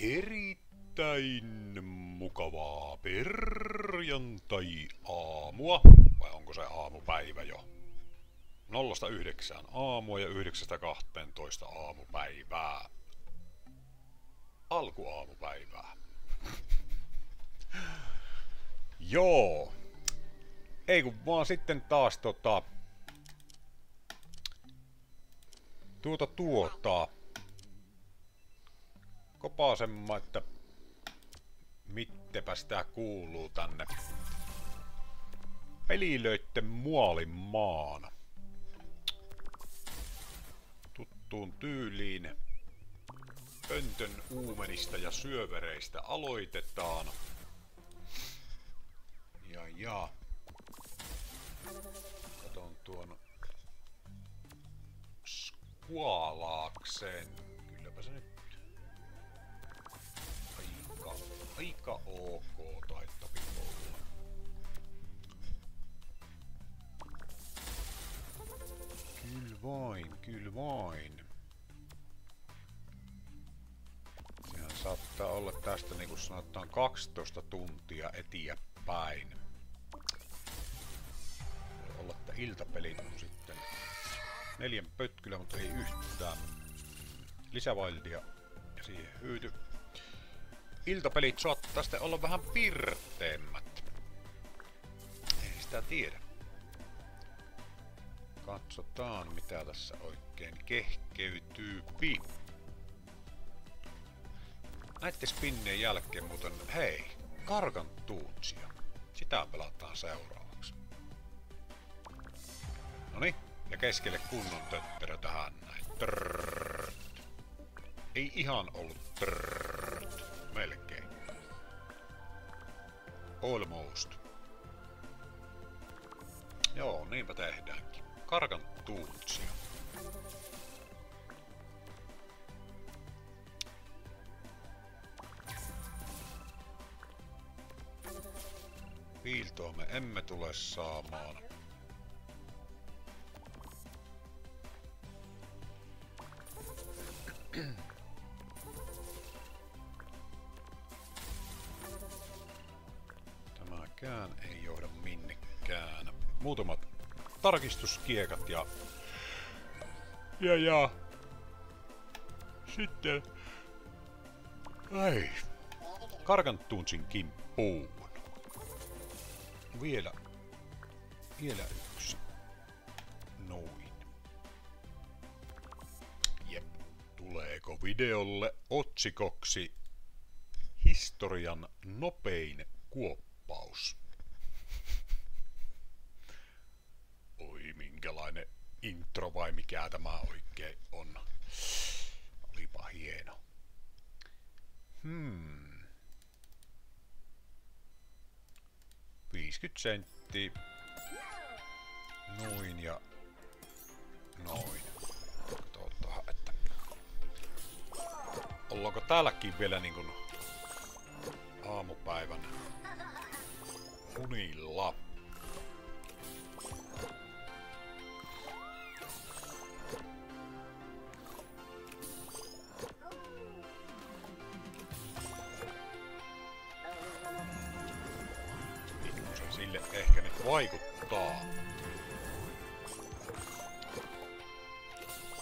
Erittäin mukavaa perjantai-aamua, vai onko se aamupäivä jo? 0-9 aamua ja 9-12 aamupäivää. Alkuaamupäivää. Joo. Ei kun vaan sitten taas tota... Tuota tuota... Kopaasemma, että... Mittepä sitä kuuluu tänne. Pelilöitten muolin maana. Tuttuun tyyliin pöntön uumenista ja syövereistä aloitetaan. Ja ja. Katon tuon skualaakseen. Aika, ok taittapi olla. Kyllä vain, kyllä vain. Sehän saattaa olla tästä niin kuin sanotaan 12 tuntia eteenpäin. Voi olla, että iltapelit on sitten neljän pötkylä, mutta ei yhtään lisävaildia ja siihen hyyty. Iltapelit saattaa sitten olla vähän pirteemmät. Ei sitä tiedä. Katsotaan mitä tässä oikein kehkeytyy. Näitten spinneen jälkeen muuten, hei, karkan tuutsia. Sitä pelataan seuraavaksi. Noni, ja keskelle kunnon tötterö tähän näin. Trrrrt. Ei ihan ollut trrrrt. Melkein. Almost. Joo, niinpä tehdäänkin. Karkan tuutsia. Viiltoa me emme tule saamaan. Tarkistuskiekat ja... Ja ja... Sitten... Ai. Karkanttuunsin kimppuun. Vielä... Vielä yksi. Noin. Jep. Tuleeko videolle otsikoksi Historian nopein kuoppaus? Oi, minkälainen intro vai mikä tämä oikein on. Olipa hieno. Hmm. 50 senttiä. Noin ja noin. Katsotaan, että ollaanko täälläkin vielä niin kuin aamupäivän unilla. Vaikuttaa.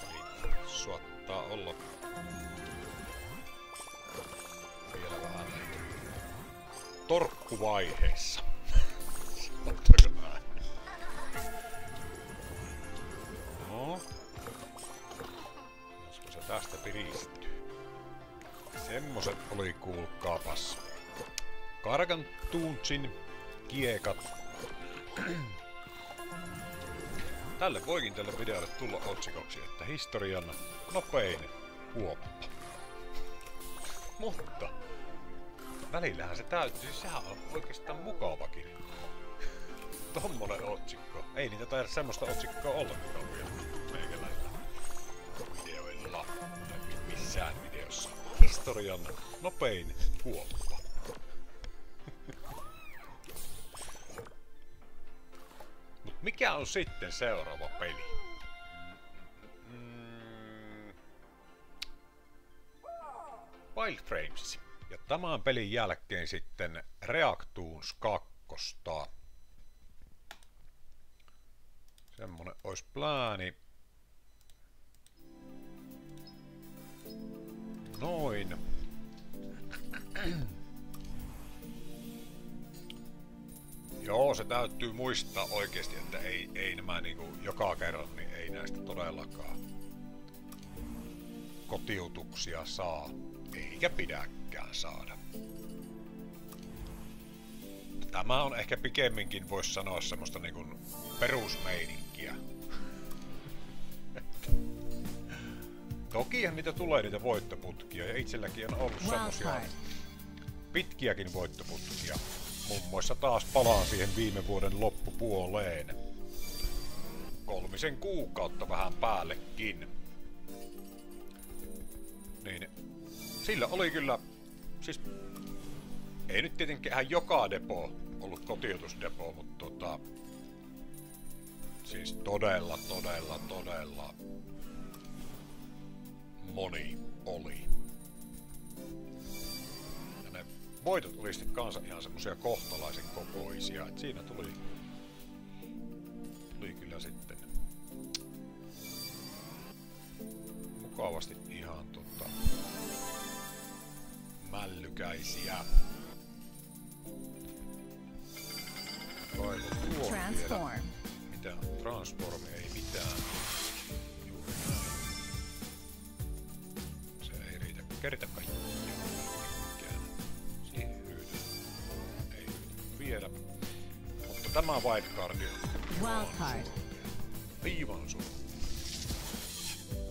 Eli olla vielä vähän torkkuvaiheessa. No. Josko se tästä piristyy. Semmoset oli kuulkaapas. Karkan tuuntsin kiekat. Tälle voikin tälle videolle tulla otsikoksi, että historian nopein huoppa. Mutta välillähän se täytyy, sehän on oikeastaan mukavakin. Tommonen otsikko. Ei niitä taida semmoista otsikkoa ollenkaan vielä meikäläillä videoilla. Tai missään videossa. Historian nopein huoppa. Mikä on sitten seuraava peli? Mm. Wild Frames. Ja tämän pelin jälkeen sitten Reactoons 2. Semmonen olisi plääni. Noin. Joo, se täytyy muistaa oikeasti, että ei, ei nämä niinku joka kerran, niin ei näistä todellakaan kotiutuksia saa, eikä pidäkään saada. Tämä on ehkä pikemminkin, voisi sanoa, semmoista niinku perusmeininkiä. Tokihan niitä tulee niitä voittoputkia, ja itselläkin on ollut semmosia pitkiäkin voittoputkia. Muun muassa taas palaan siihen viime vuoden loppupuoleen. Kolmisen kuukautta vähän päällekin. Niin, sillä oli kyllä, siis ei nyt tietenkään joka depo ollut kotiutusdepo, mutta tota, siis todella, todella, todella moni oli. Voitot oli sitten kanssa ihan semmosia kohtalaisen kokoisia, että siinä tuli, tuli kyllä sitten mukavasti ihan tota, mällykäisiä. Transform. Mitä? Transform ei mitään. Juuri näin. Se ei riitä. Keritä kaikki. Tämä wildcardi on Wildcard. Aivan sun.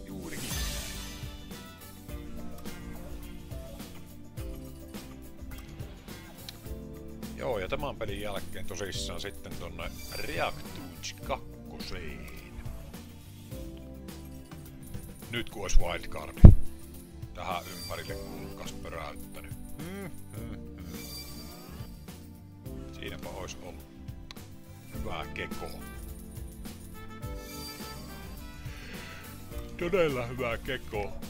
Juurikin. Joo, ja tämän pelin jälkeen tosissaan sitten tonne Reactouch 2. Nyt kun olisi wildcardi. Tähän ympärille kulkas pöräyttänyt. Mm, mm, mm. Siinäpä olisi ollut hyvää keko. Todella hyvää keko.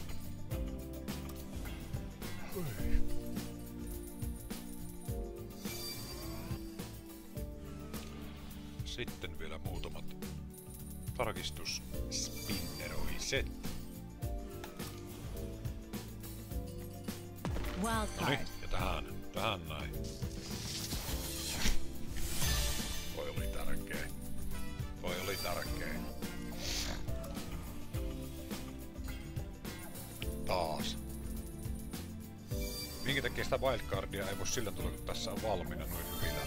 Minkä takia sitä wildcardia ei voi sillä tulla, kun tässä on valmiina noin hyvillä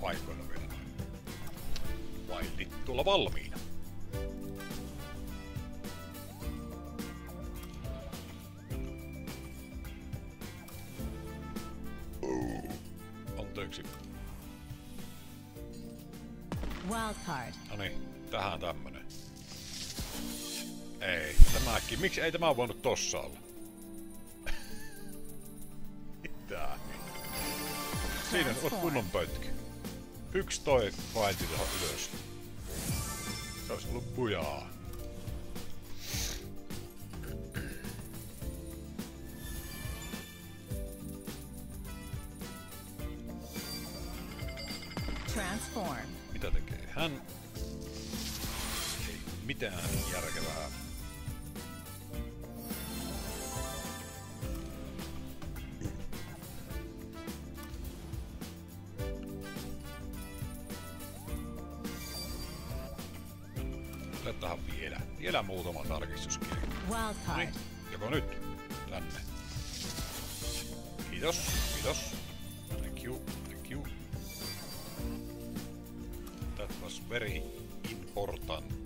paikoilla vielä noin. Wildit tulla valmiina. Anteeksi. Wildcard. No niin, tähän tämmönen. Ei, tämäkin. Miksi ei tämä voinut tossa olla? Siinä on kunnon pötki. Yksi toi tuohon ylös. Se olisi ollut bujaa. Otetaan vielä, vielä muutama tarkistuskirja. Niin, joko nyt? Tänne. Kiitos, kiitos. Thank you, thank you. That was very important.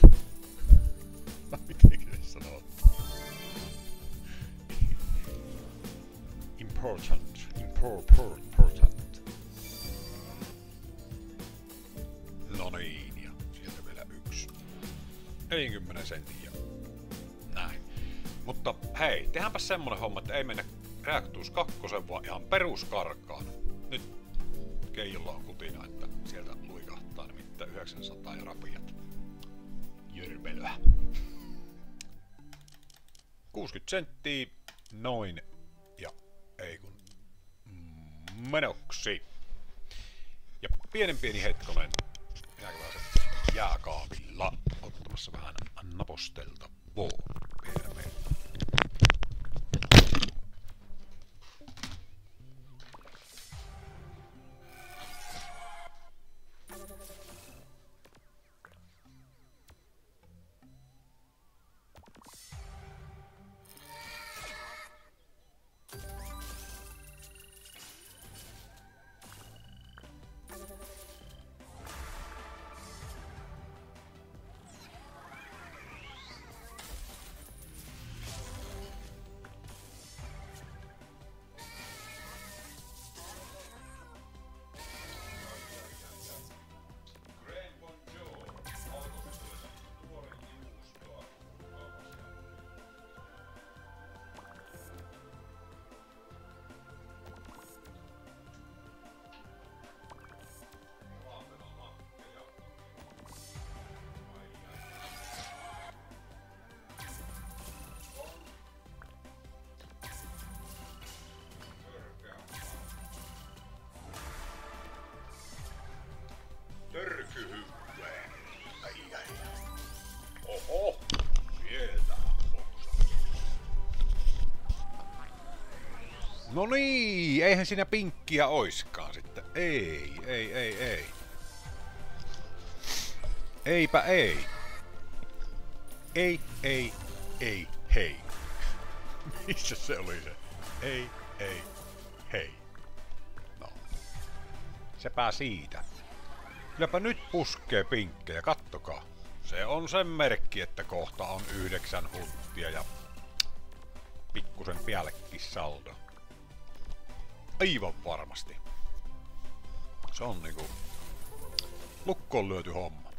Tehdäänpä semmonen homma, että ei mennä Reactus 2, vaan ihan peruskarkaan. Nyt Keijolla on kutina, että sieltä luikahtaa nimittäin 900 ja rapiat. Jörvelyä. 60 senttiä, noin. Ja ei kun menoksi. Ja pienen pieni hetkonen jääkaapilla ottamassa vähän napostelta. No niin, eihän siinä pinkkiä oiskaan sitten. Ei, ei, ei, ei. Eipä ei. Ei, ei, ei, hei. Missä se oli se? Ei, ei, hei. No. Sepä siitä. Kylläpä nyt puskee pinkkejä, kattokaa. Se on sen merkki, että kohta on yhdeksän hunttia ja pikkusen päällekin saldo. Aivan varmasti. Se on niinku lukkoon lyöty homma.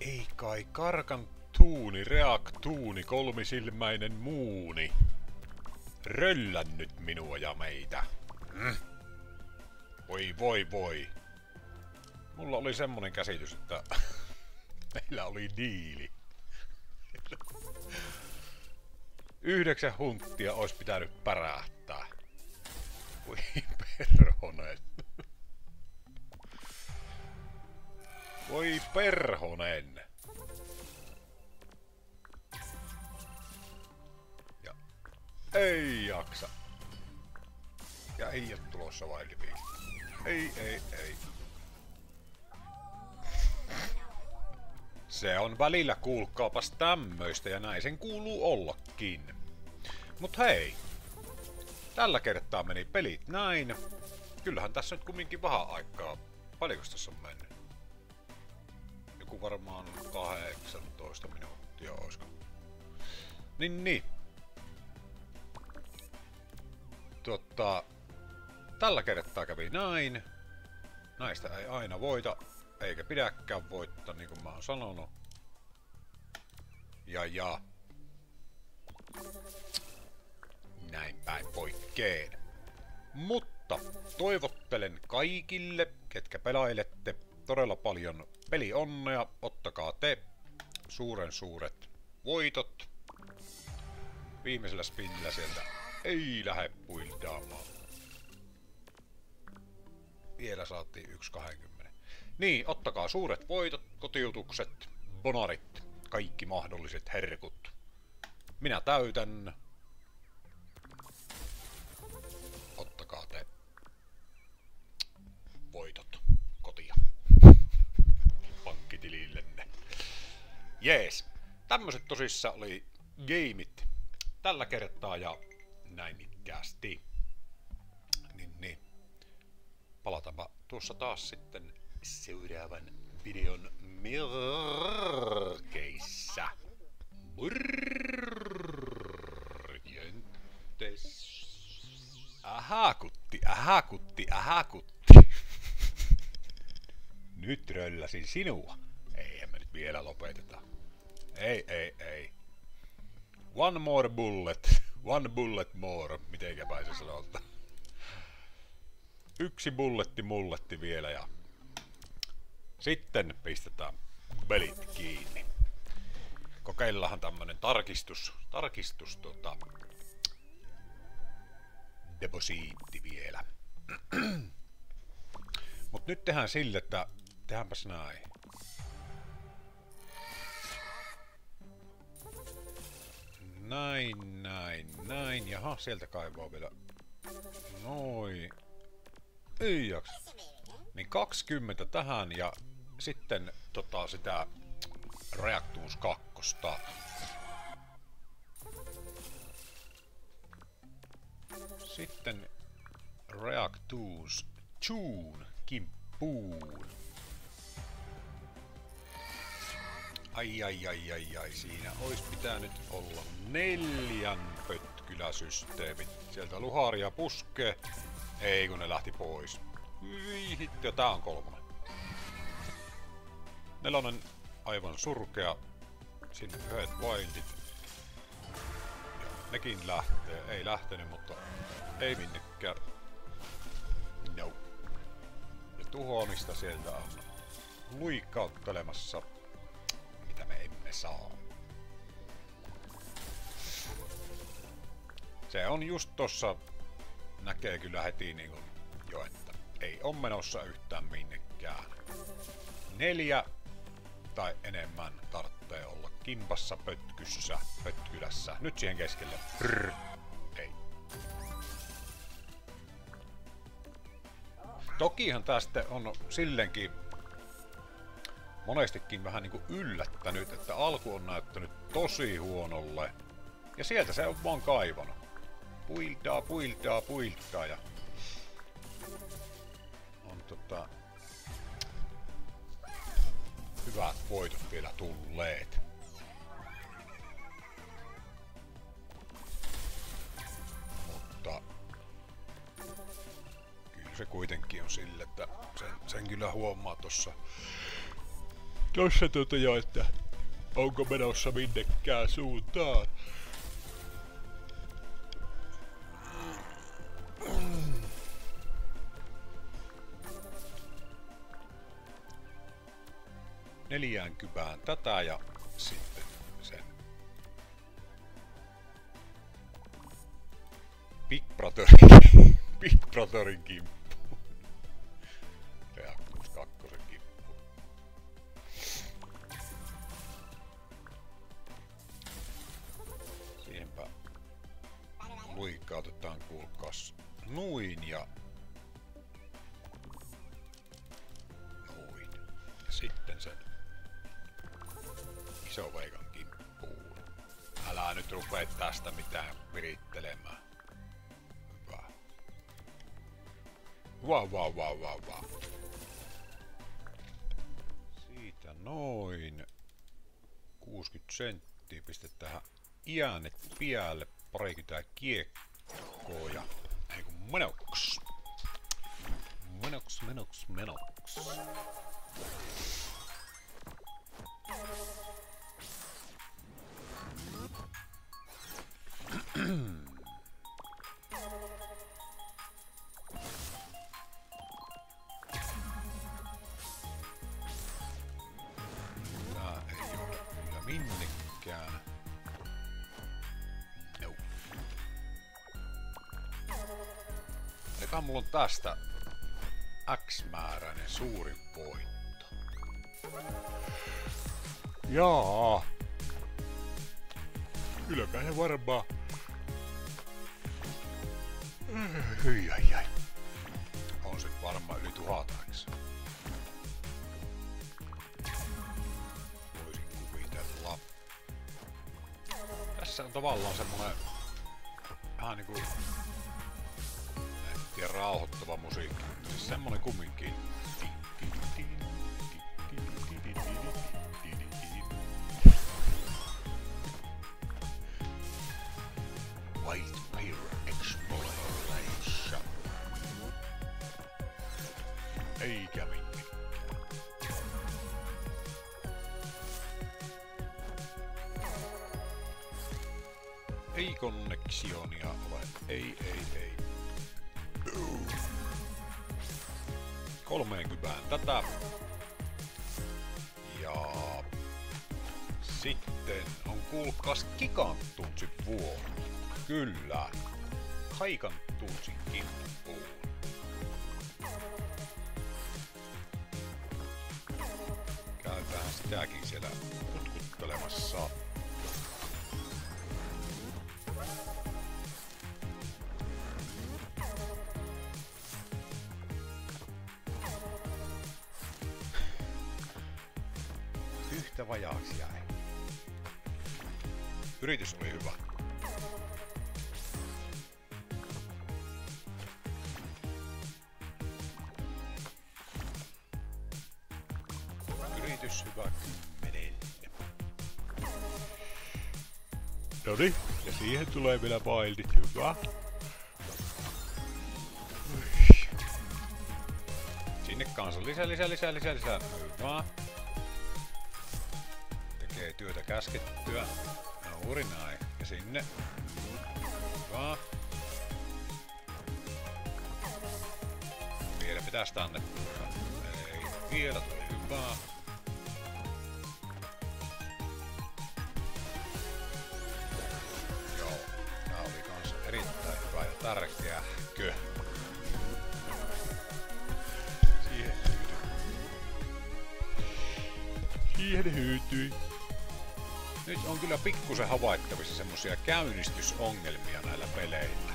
Ei kai karkan tuuni, reaktuuni, kolmisilmäinen muuni. Röllännyt minua ja meitä. Mm. Voi voi voi. Mulla oli semmonen käsitys, että meillä oli diili. Yhdeksän hunttia olisi pitänyt pärähtää. Voi perhonen. Voi perhonen. Ja ei jaksa. Ja ei oo tulossa vain Ei, ei, ei. Se on välillä kuulkaapas tämmöistä ja näin sen kuuluu ollakin. Mut hei, tällä kertaa meni pelit näin. Kyllähän tässä nyt kumminkin vähän aikaa. Paljonko tässä on mennyt? Joku varmaan 18 minuuttia oisko. Niin niin. Totta, tällä kertaa kävi näin. Näistä ei aina voita, eikä pidäkään voittaa, niin kuin mä oon sanonut. Ja ja. Näin päin poikkeen. Mutta toivottelen kaikille, ketkä pelailette, todella paljon pelionnea. Ottakaa te suuren suuret voitot. Viimeisellä spinnillä sieltä ei lähde puildaamaan. Vielä saatiin 1.20. Niin, ottakaa suuret voitot, kotiutukset, bonarit, kaikki mahdolliset herkut. Minä täytän. Jees. Tämmöiset tosissa oli gameit tällä kertaa ja näin ikkäästi. Niin, niin. Palataanpa tuossa taas sitten seuraavan videon merkeissä. Morjentes. Ahakutti, ahakutti, ahakutti. Nyt rölläsin sinua. Vielä lopeteta. Ei, ei, ei. One more bullet. One bullet more. Mitenkäpä se sanotaan. Yksi bulletti mulletti vielä ja sitten pistetään belit kiinni. Kokeillahan tämmönen tarkistus, tarkistus tota, deposiitti vielä. Mut nyt tehdään sille, että tehdäänpäs näin. Näin, näin, näin. Jaha, sieltä kaivaa vielä. Noin. Ei jaksa. Niin 20 tähän ja sitten tota sitä Reactus 2. Sitten Reactus Tune kimppuun. Ai ai ai ai ai, siinä olisi pitänyt olla neljän pötkyläsysteemit. Sieltä luharia puskee. Ei kun ne lähti pois. Hyi hitto, tää on kolmonen. Nelonen aivan surkea. Sinne yhdet wildit. Nekin lähtee. Ei lähtenyt, mutta ei minnekään. No. Ja tuhoamista sieltä on luikkauttelemassa saa. Se on just tossa, näkee kyllä heti niin kuin jo, että ei on menossa yhtään minnekään. Neljä tai enemmän tarvitsee olla kimpassa, pötkyssä, pötkylässä. Nyt siihen keskelle. Brr. Ei. Tokihan tästä on silleenkin monestikin vähän niinku yllättänyt, että alku on näyttänyt tosi huonolle. Ja sieltä se on vaan kaivanut. Puiltaa, puiltaa, puiltaa ja... On tota... Hyvät voitot vielä tulleet. Mutta... Kyllä se kuitenkin on sille, että sen, sen kyllä huomaa tossa Tossa tota jo, että onko menossa minnekään suuntaan. Neljään kypään tätä ja sitten sen Big Brotherin, Big Brotherin kimppu. Pistetään iänet pialle parikymmentä kiekkoa ja ei kun menoks. Menoks, menoks, menoks. On tästä X-määräinen suuri voitto? Jaa. Kylläpä se varmaan. Hyi ai ai. On se varmaan yli tuhataiksi. Voisin kuvitella. Tässä on tavallaan semmonen vähän niinku ja rauhoittava musiikki. Siis semmonen kumminkin. White Exploration. Ei konneksionia ole. Ei, ei, ei. 30 tätä. Ja sitten on kuulkaas gigantutsi vuoro. Kyllä. Kaikan Tuusin kimppuun. Käydään sitäkin siellä kutkuttelemassa. Yritys oli hyvä. Yritys hyvä kymmenelle. Noni, ja siihen tulee vielä wildit, hyvä. Sinne kanssa lisää, lisää, lisää, lisää, lisää. Hyvä. Tekee työtä käskettyä. Juuri näin. Ja sinne. Hyvä. Vielä pitäisi tänne. Ei, vielä tuli hyvä. Joo, tää oli kans erittäin hyvä ja tärkeä kö. Siihen hyytyi. Siihen hyytyi. Nyt on kyllä pikkusen havaittavissa semmosia käynnistysongelmia näillä peleillä.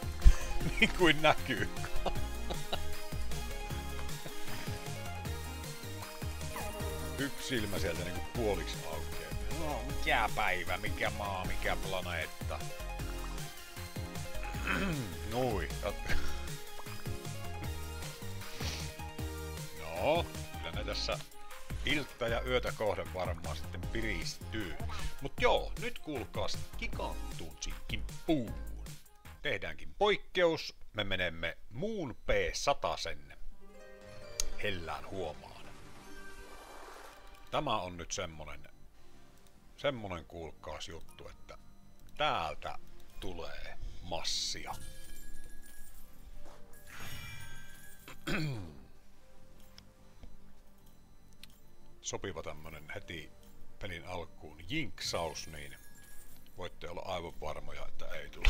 niin kuin näkyy. Yksi silmä sieltä niinku puoliksi aukeaa. No, mikä päivä, mikä maa, mikä planeetta. Nui. no, kyllä ne tässä ilta ja yötä kohden varmaan sitten piristyy. Mut joo, nyt kuulkaas Gigantunsin kimppuun. Tehdäänkin poikkeus. Me menemme muun P100 hellään huomaan. Tämä on nyt semmonen, semmonen kuulkaas juttu, että täältä tulee massia. sopiva tämmönen heti pelin alkuun jinksaus, niin voitte olla aivan varmoja, että ei tule.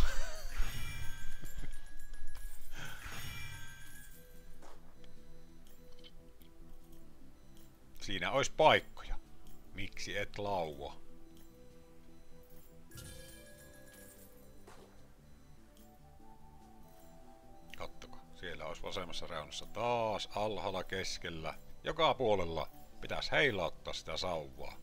Siinä olisi paikkoja. Miksi et lauo? Kattoko, siellä olisi vasemmassa reunassa taas alhaalla keskellä, joka puolella Pitäis heilauttaa sitä sauvaa.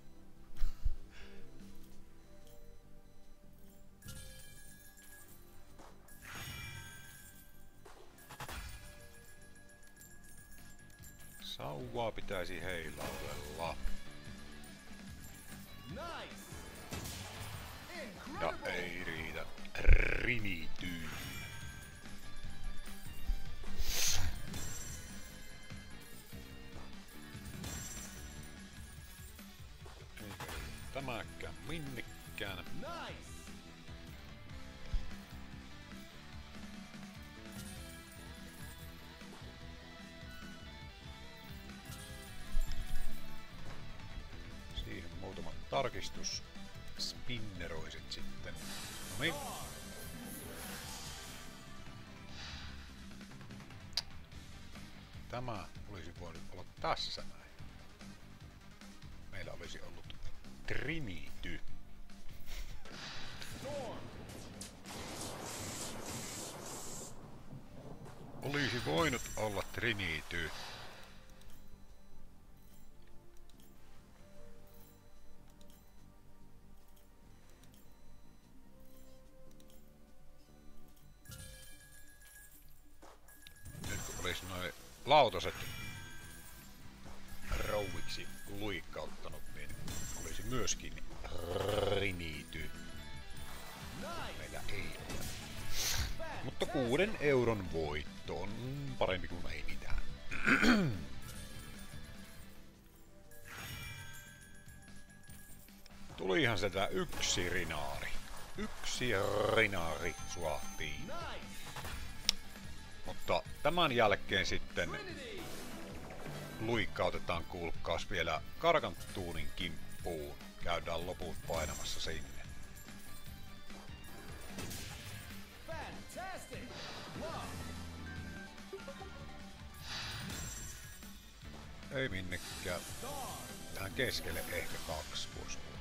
Sauvaa pitäisi heilautella. Ja ei riitä. Rimityy. Tarkistus. Spinneroiset sitten. No niin. Tämä olisi voinut olla tässä näin. Meillä olisi ollut Trinity. Olisi voinut olla Trinity. Lautaset rouviksi luikkauttanut myöskin riniity. Meillä ei ole. Mutta kuuden euron voitto on parempi kuin ei mitään. Tulihan sieltä yksi rinaari. Yksi rinaari suahtiin. Mutta tämän jälkeen sitten luikkautetaan kuulkaas vielä karkantuunin kimppuun. Käydään loput painamassa sinne. Ei minnekään. Tähän keskelle ehkä kaksi puskua.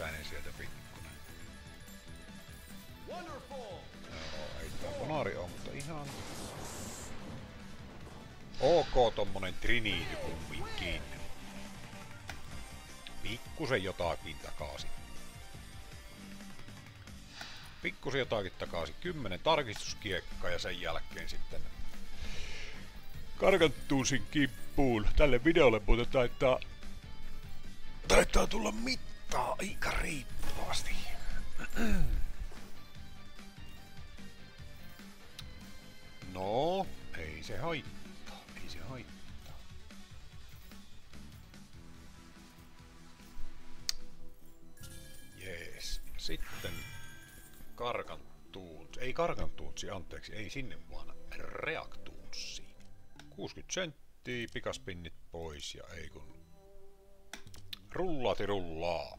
Mä lykäinen sieltä pikkunen. Joo, ei tää on, mutta ihan... Ok tommonen triniity kumminkin. Pikkusen jotakin takaisin. Pikkusen jotakin takaisin. Kymmenen tarkistuskiekkaa ja sen jälkeen sitten Karkantuusin kippuun. Tälle videolle muuten taitaa, taitaa tulla mittaa aika riittävästi. No, ei se haittaa, ei se haittaa. Jees. Sitten Karkantuuns, ei Karkantuunsi, anteeksi, ei sinne vaan Reaktuunsi. 60 senttiä, pikaspinnit pois ja ei kun rullati rullaa.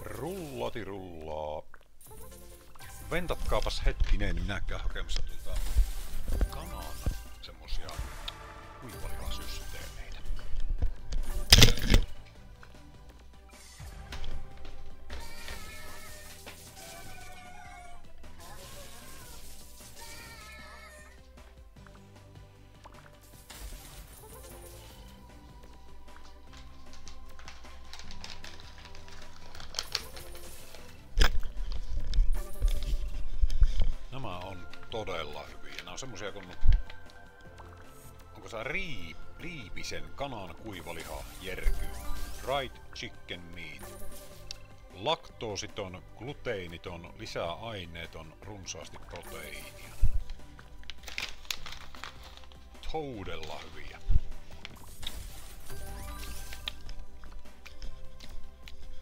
rullati rullaa. Ventatkaapas hetkinen, minä käyn hakemassa tuota kanana semmosia kuivalihasysteemeitä. Semmosia kun... Onko se riip, riipisen kanan kuivaliha järky? Dried chicken meat. Laktoositon, gluteiniton, lisää aineeton, runsaasti proteiinia. Todella hyviä.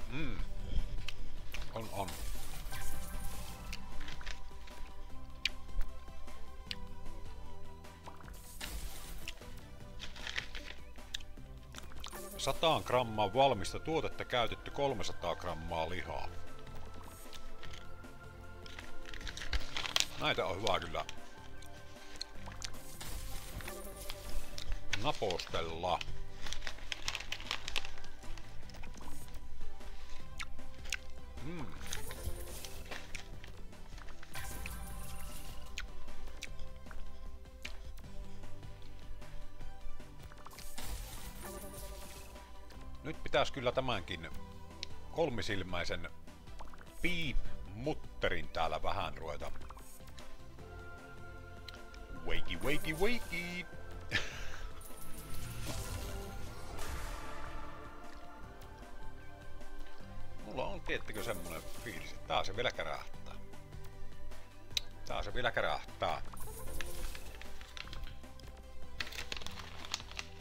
Mm. On, on. Sataan grammaa valmista tuotetta käytetty 300 grammaa lihaa. Näitä on hyvä kyllä napostella. Pitäisi kyllä tämänkin kolmisilmäisen piip mutterin täällä vähän ruveta. Wakey, wakey, wakey! Mulla on tiettäkö semmonen fiilis, että tää se vielä kärähtää. Tää se vielä kärähtää.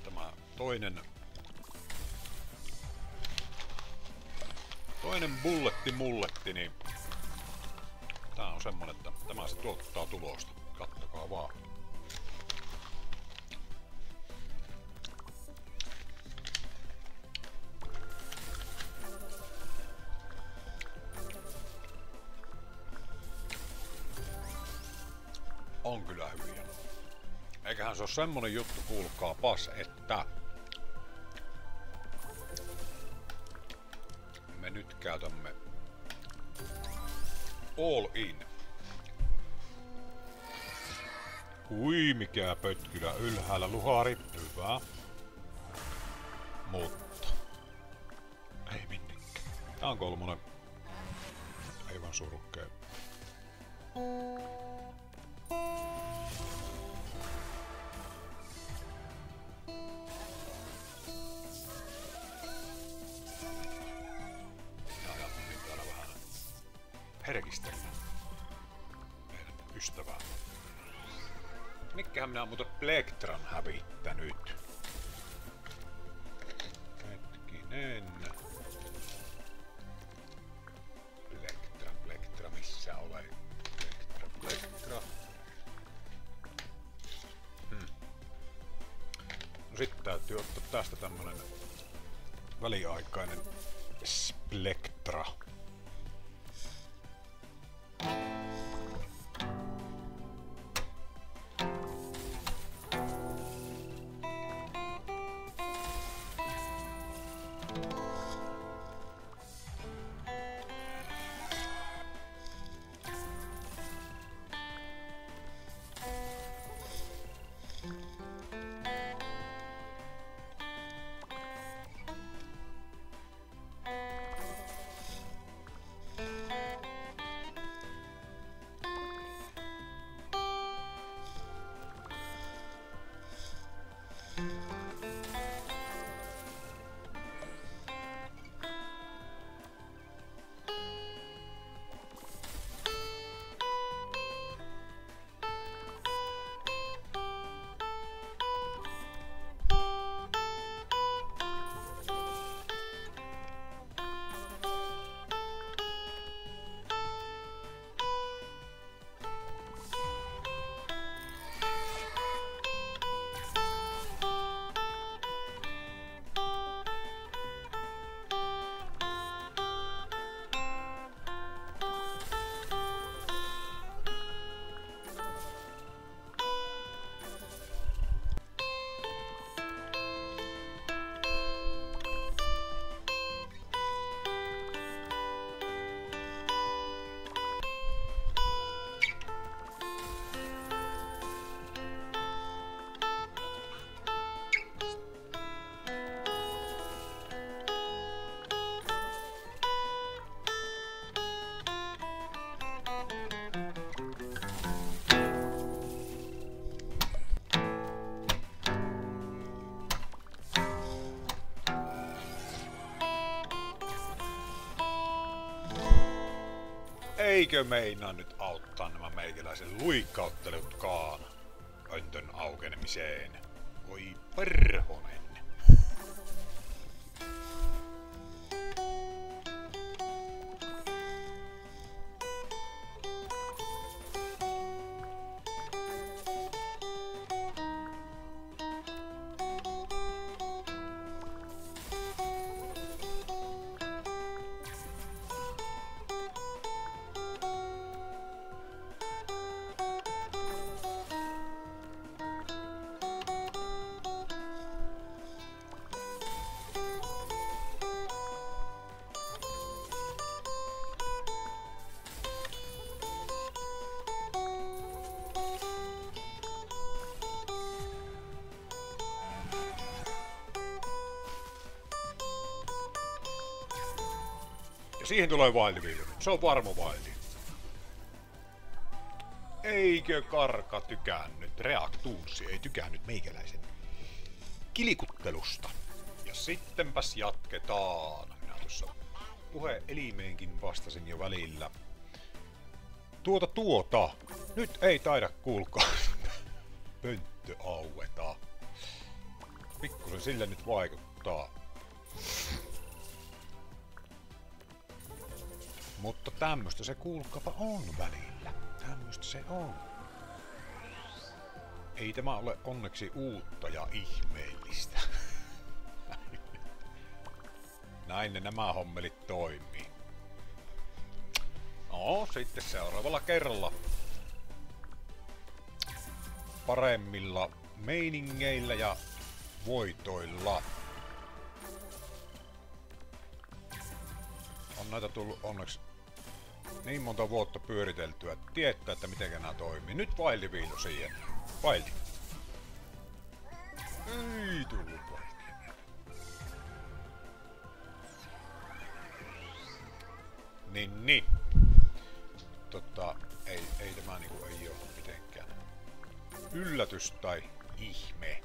Tämä toinen toinen bulletti mulletti, niin tää on semmonen, että tämä se tuottaa tulosta. Kattokaa vaan. On kyllä hyviä. Eiköhän se ole semmonen juttu, kuulkaa pas, että in. Hui mikä pötkylä ylhäällä luhari, hyvä. Mutta ei minnekään. Tää on kolmonen. Aivan vähän herkistellä ystävää. Mikkähän minä oon muuten Plektran hävittänyt? Hetkinen. Eikö meinaa nyt auttaa nämä meikäläisen luikkauttelutkaan öntön aukenemiseen? Oi perhonen. Siihen tulee Wildville. Se on varmo Wildi. Eikö karka tykännyt? Reaktuussi ei tykännyt meikäläisen kilikuttelusta. Ja sittenpäs jatketaan. Minä tuossa elimeenkin vastasin jo välillä. Tuota tuota. Nyt ei taida kuulkaa. Pönttö aueta. Pikkusen sille nyt vaikuttaa. Mutta tämmöstä se kuulkapa on välillä. Tämmöstä se on. Ei tämä ole onneksi uutta ja ihmeellistä. Näin ne nämä hommelit toimii. No, sitten seuraavalla kerralla. Paremmilla meiningeillä ja voitoilla. On näitä tullut onneksi niin monta vuotta pyöriteltyä, että tietää, että miten nämä toimii. Nyt vaildi viilu siihen. Vaildi. Ei tullut vaildi. Niin, niin. Totta, ei, ei tämä niinku ei oo mitenkään yllätys tai ihme.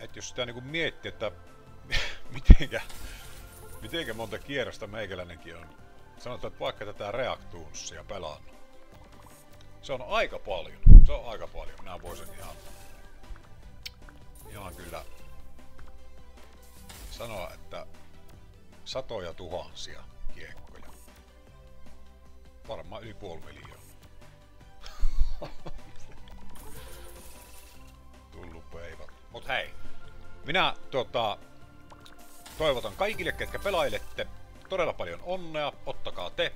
että jos sitä niinku miettii, että mitenkä, mitenkä monta kierrosta meikäläinenkin on sanotaan, että vaikka tätä Reactoonsia pelannut. Se on aika paljon. Se on aika paljon. Minä voisin ihan, ihan kyllä sanoa, että satoja tuhansia kiekkoja. Varmaan yli puoli miljoonaa. Tullut peivat. Mut hei, minä tota, toivotan kaikille, ketkä pelailette, todella paljon onnea, ottakaa te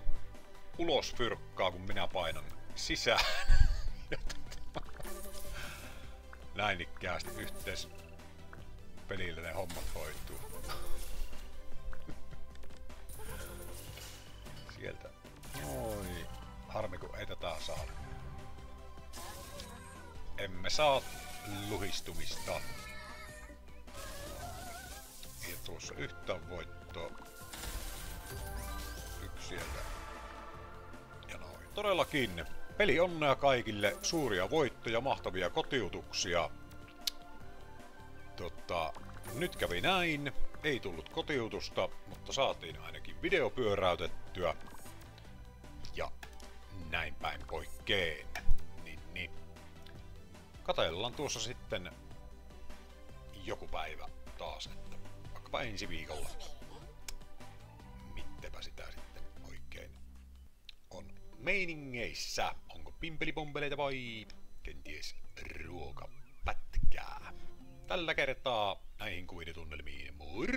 ulos fyrkkaa, kun minä painan sisään. Näin ikkäästi yhteis pelillä ne hommat hoituu. Sieltä. Oi. Harmi kun ei tätä saa. Emme saa luhistumista. Ei tuossa yhtään voittoa sieltä. Ja noin. Todellakin. Peli onnea kaikille, suuria voittoja, mahtavia kotiutuksia. Tota, nyt kävi näin. Ei tullut kotiutusta, mutta saatiin ainakin video pyöräytettyä. Ja näin päin poikkeen. Niin, niin. Katellaan tuossa sitten joku päivä taas, että vaikkapa ensi viikolla. Meiningeissä. Onko pimpelipompeleita vai kenties ruokapätkää? Tällä kertaa näihin kuvitunnelmiin morjentes.